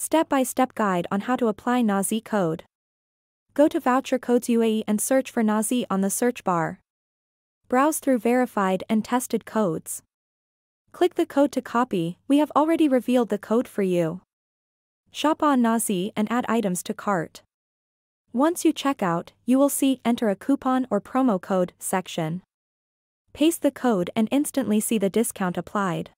Step-by-step guide on how to apply Nazih code. Go to Voucher Codes UAE and search for Nazih on the search bar. Browse through verified and tested codes. Click the code to copy, we have already revealed the code for you. Shop on Nazih and add items to cart. Once you check out, you will see Enter a coupon or promo code section. Paste the code and instantly see the discount applied.